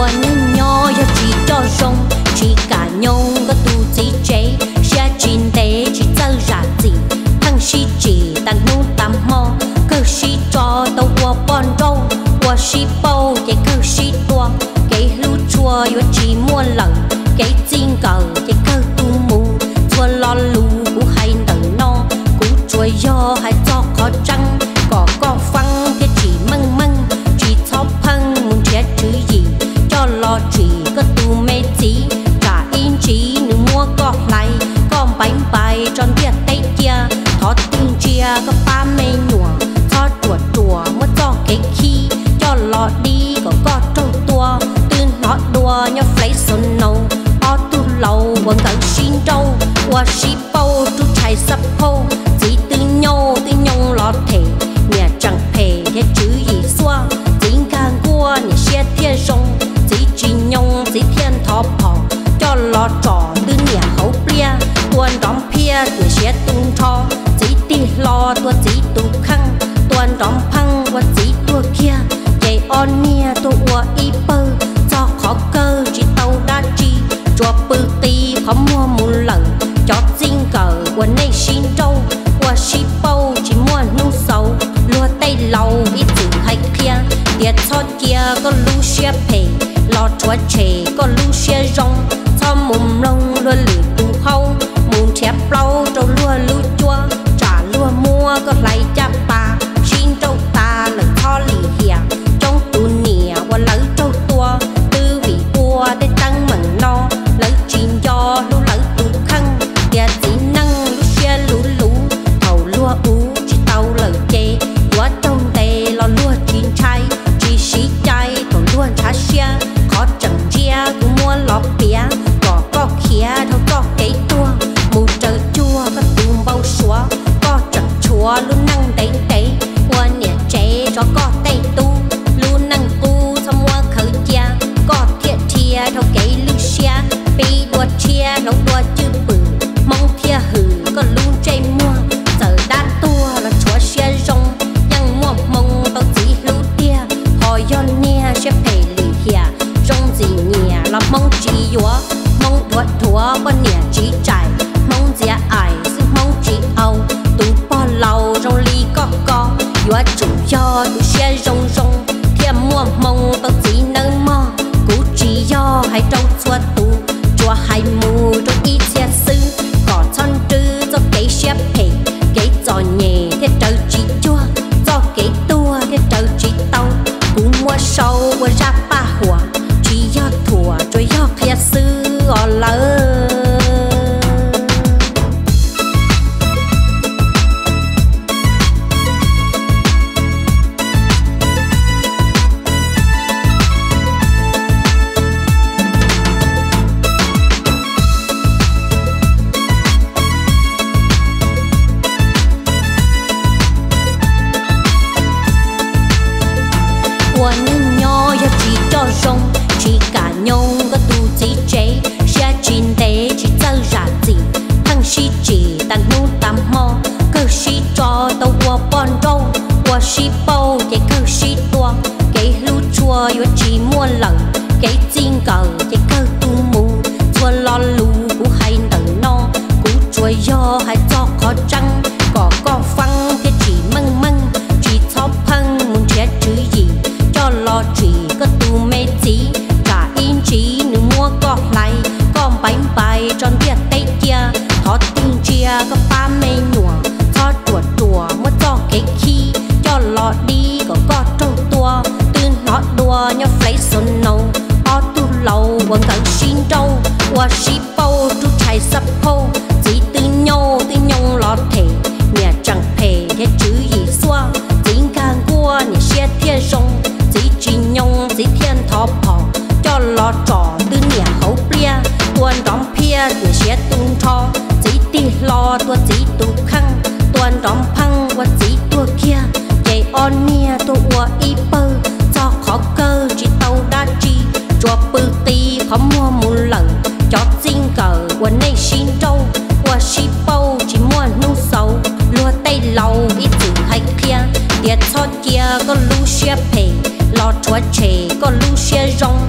我能nhỏ要chỉ cho rong chỉ cả nhông có tu chỉ chế sẽ chín tế chỉ tơ ra gì thằng sĩ chỉ tàn nu tam mò cơ sĩ cho tàu qua bon đâu qua sĩ bao cái cơ sĩ tua cái lưu chua yo chỉ mua lần cái chính cầu cái cơ tu mù chua lo lù cũng hay nở no cũng chua yo hay cho khó trăng Tin có ba mê nhùa cho chùa chùa mất cho cái khi cho lọ đi có có trâu tua tư nó đùa nhớ lấy xuân nâu o tu lâu vẫn cần xin trâu qua si bao tu chạy sắp hô chỉ tư nhau tư nhông lo thể nhà chẳng thể thế chữ gì xoa chính càng qua nhà xe thiên rong chỉ chỉ nhông chỉ thiên thọ phò cho lọ trò tư nhà khẩu bia tuần đóng pia nhà xe tung thọ chỉ lo tua chỉ tu khăng, tuần đóng phăng và chỉ tua kia chạy on nia tua ua y bơ, cho khó cơ, chỉ tàu đa chi chùa bư ti khó mua một lần cho chính cờ của nay xin trâu. Của si bâu, chỉ mua nu sầu lùa tay lâu ít chữ hay kia tiệt cho kia có lu xe pay lo chúa chè có lu xe rong. Cho mồm lông lùa lử tu khâu mồm chép lâu trâu lùa lu chua trả lùa mua có lại chắp bà xin chỉ trải. Mong dễ ải, sự mong chỉ âu tu bỏ lâu rong ly có có yếu chủ do tu xe rong rong. Thiêm mua mong tao chỉ nâng mò. Cú chỉ do hay trong chua tu chua hay mù trong ý cái chính cờ cái cơ tu mù chua lo lù cũng hay nở no cũng chua yo hay cho khó trăng có có phăng cái chỉ măng măng chỉ cho phăng muốn chết chữ gì cho lo chỉ có tu mê chỉ cả in chỉ nữ mua có lại con bánh bay tròn kia vẫn cần xin trâu qua xí bao chú chạy sắp khô, chỉ tư nhau tư nhông lo thể nhà chẳng thể thế chữ gì xoa chính càng qua nhà xe thiên sông, chỉ chỉ nhông chỉ thiên thọ phò, cho lo trò tư nhà hậu bia tuần đóng pia nhà xe tung cho chỉ đi lo tua chỉ tu khăn tuần đóng phăng qua chỉ tua kia chạy on nia tua ua y bơ cho khó cơ chỉ tàu đa chi chùa bự tì khó mua một lần cho chính cờ của này xin trâu. Của si bao chỉ mua nu sâu lùa tay lâu ít chữ hay kia. Tiệt cho kia có lu xe pay lo chúa chè có lu xe rong.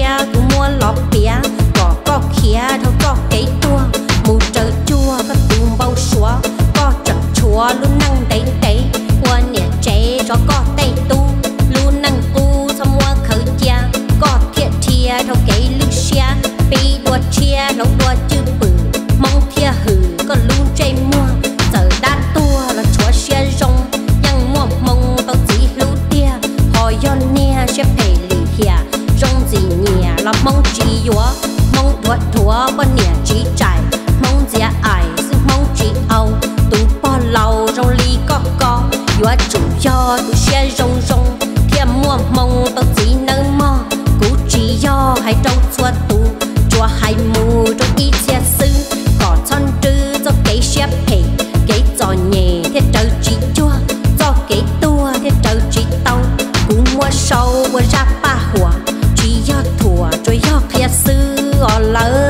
kia, cứ mua lọt bia có có khía thâu có cái tua mù trở chua, có tùm bao xúa. Có chậm chua, luôn năng đấy đấy quân nhà chế cho có tay tu. Luôn năng cu xong mua khởi chia có thiệt chia thâu cái lưu xia. Bị đua chia, nấu đua chứ vợ thua bên nhà chỉ chạy mong dễ ải xin mong chỉ âu. Tụ bỏ lâu trong ly có có vợ chủ cho tụ xe rong rong. Thiên mua mong tao chỉ nâng mơ cú chỉ do hay trong chua tụ chua hay mù trong ít xe sư có chân trư, cho cái xe phe cái giò nhẹ thế trời chỉ chua. Cho cái tua, thế trời chỉ tàu cú mua sâu và ra ba hùa. lỡ